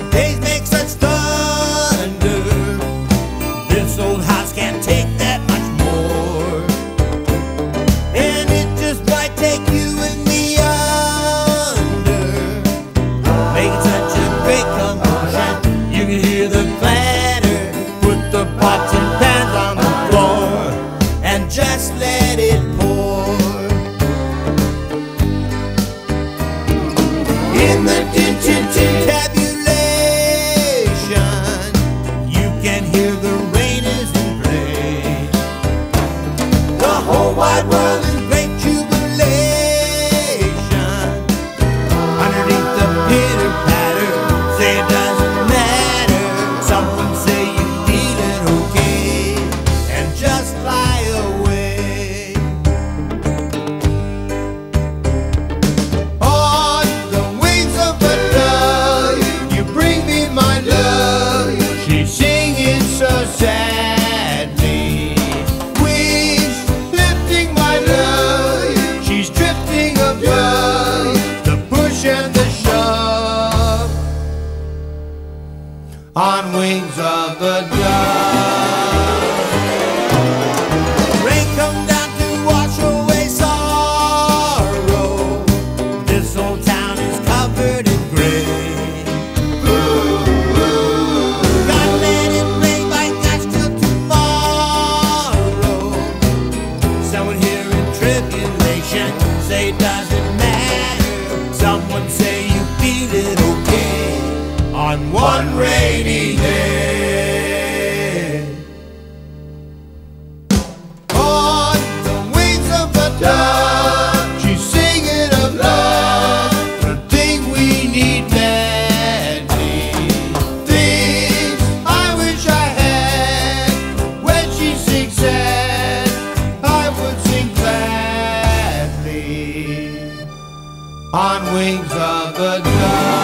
make such thunder. This old house can't take that much more. And it just might take you and me under. Make such a commotion. You can hear the clatter. Put the wide world wings of the dove. Rain come down to wash away sorrow. This old town is covered in gray. God let it rain by gosh till tomorrow. Someone here in tribulation say it doesn't matter. Someone say you feel it okay on one rainy on Wings of the Dawn.